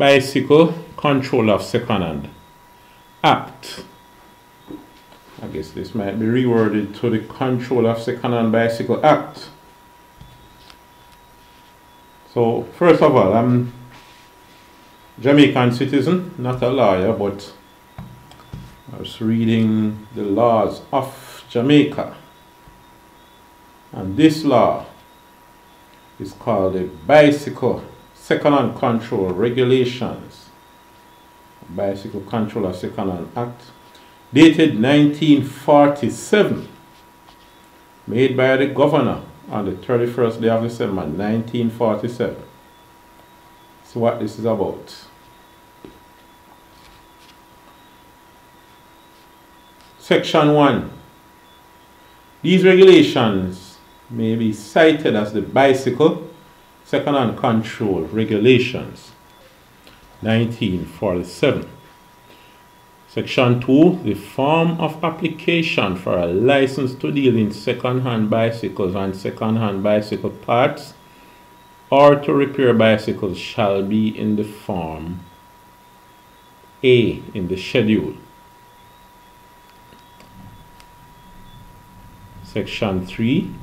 Bicycle Control of Second Hand Act. I guess this might be reworded to the Control of Second Hand Bicycle Act. So, first of all, I'm Jamaican citizen, not a lawyer, but I was reading the laws of Jamaica. And this law is called the Bicycle Second-Hand Control Regulations. Bicycle Control of Second-Hand Act, dated 1947, made by the governor on the 31st day of December 1947. So what this is about. Section 1. These regulations may be cited as the Bicycle Second-Hand Control Regulations 1947. Section 2. The form of application for a license to deal in second-hand bicycles and second-hand bicycle parts or to repair bicycles shall be in the form A in the schedule. Section 3.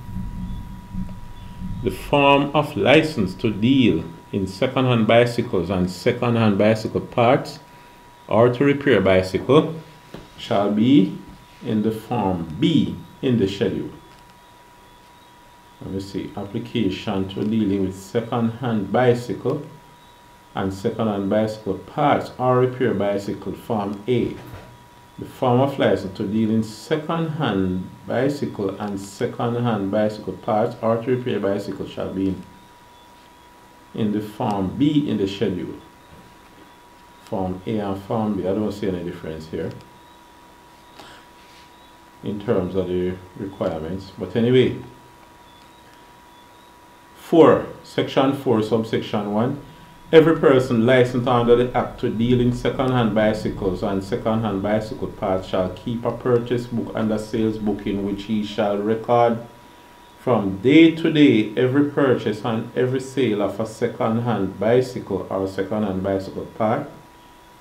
The form of license to deal in second-hand bicycles and second-hand bicycle parts or to repair bicycle shall be in the form B in the schedule. Let me see, application to dealing with second-hand bicycle and second-hand bicycle parts or repair bicycle form A the form of license to deal in second-hand bicycle and second-hand bicycle parts or to repair bicycle shall be in, in the form B in the schedule. Form A and Form B, I don't see any difference here in terms of the requirements. But anyway, 4, Section 4, Subsection 1 Every person licensed under the Act to deal in second-hand bicycles and second-hand bicycle parts shall keep a purchase book and a sales book in which he shall record from day to day every purchase and every sale of a second-hand bicycle or second-hand bicycle part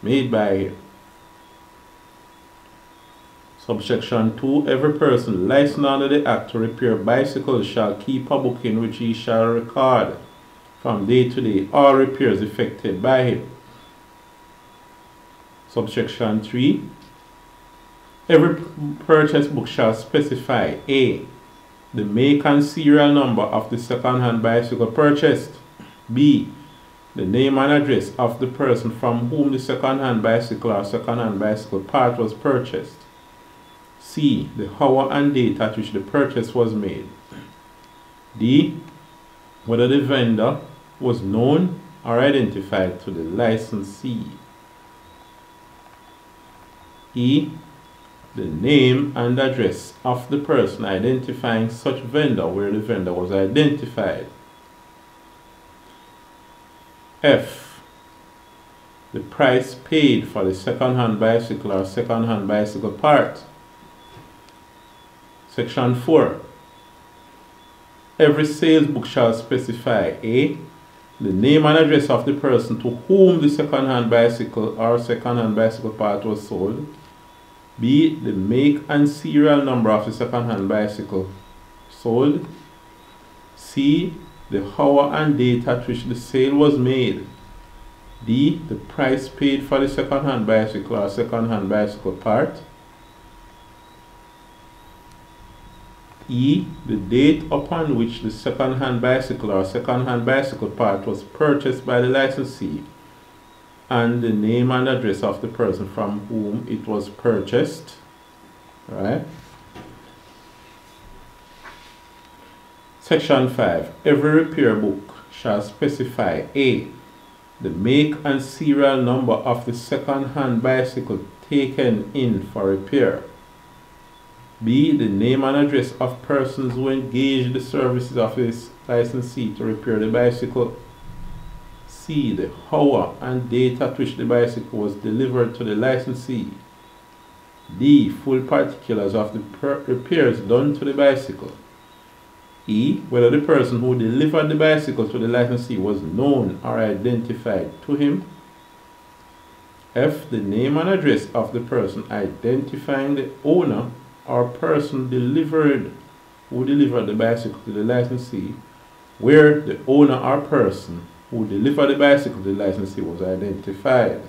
made by him. Subsection 2. Every person licensed under the Act to repair bicycles shall keep a book in which he shall record from day to day all repairs effected by him. Subsection 3. Every purchase book shall specify A. The make and serial number of the second-hand bicycle purchased. B. The name and address of the person from whom the second-hand bicycle or second-hand bicycle part was purchased. C. The hour and date at which the purchase was made. D. Whether the vendor was known or identified to the licensee. E. The name and address of the person identifying such vendor where the vendor was identified. F. The price paid for the second-hand bicycle or second-hand bicycle part. Section 4. Every sales book shall specify A the name and address of the person to whom the second-hand bicycle or second-hand bicycle part was sold. B. The make and serial number of the second-hand bicycle sold. C. The hour and date at which the sale was made. D. The price paid for the second-hand bicycle or second-hand bicycle part. E. The date upon which the second-hand bicycle or second-hand bicycle part was purchased by the licensee and the name and address of the person from whom it was purchased. Right? Section 5. Every repair book shall specify A. The make and serial number of the second-hand bicycle taken in for repair. B. The name and address of persons who engage the services of this licensee to repair the bicycle. C. The hour and date at which the bicycle was delivered to the licensee. D. Full particulars of the repairs done to the bicycle. E. Whether the person who delivered the bicycle to the licensee was known or identified to him. F. The name and address of the person identifying the owner or person delivered who delivered the bicycle to the licensee, where the owner or person who delivered the bicycle to the licensee was identified.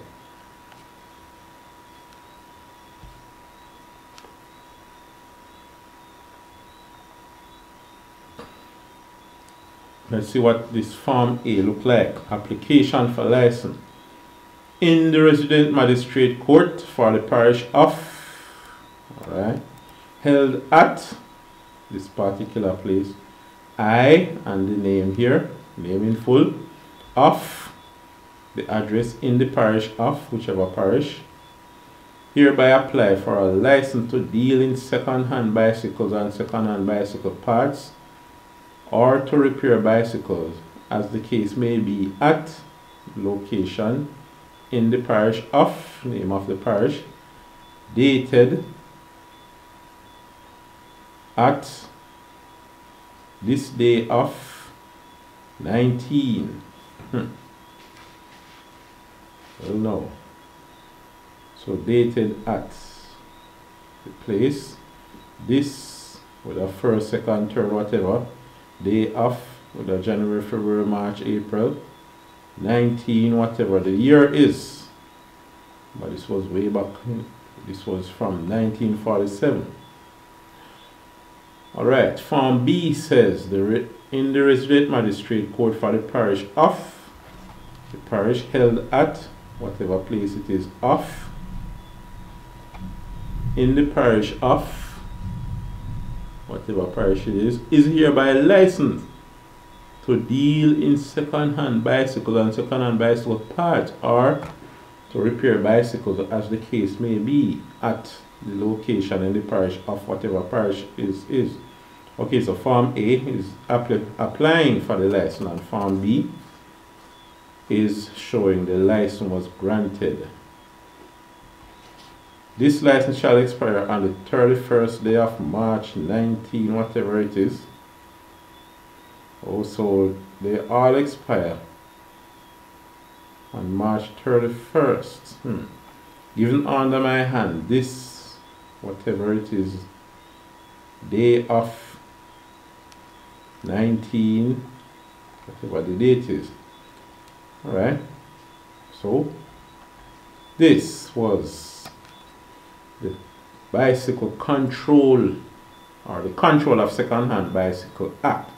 Let's see what this Form A look like. Application for license. In the resident magistrate court for the parish of, alright, held at this particular place, I, and the name here, name in full, of the address in the parish of whichever parish, hereby apply for a license to deal in second-hand bicycles and second-hand bicycle parts or to repair bicycles as the case may be at location in the parish of name of the parish dated at this day of 19 hmm. well no so dated at the place this with a first second third whatever day of with a January, February, March, April, 19, whatever the year is. But this was way back, this was from 1947. Alright, Form B says the in the resident magistrate court for the parish of the parish held at whatever place it is of in the parish of whatever parish it is, is hereby licensed to deal in second-hand bicycles and second-hand bicycle parts or to repair bicycles as the case may be at the location in the parish of whatever parish is is. Okay, so Form A is apply, applying for the license and Form B is showing the license was granted. This license shall expire on the 31st day of March 19, whatever it is. Also, they all expire on March 31st. Hmm. Given under my hand, this, whatever it is, day of 19, whatever the date is. Alright? So, this was the bicycle control or the control of second-hand bicycle act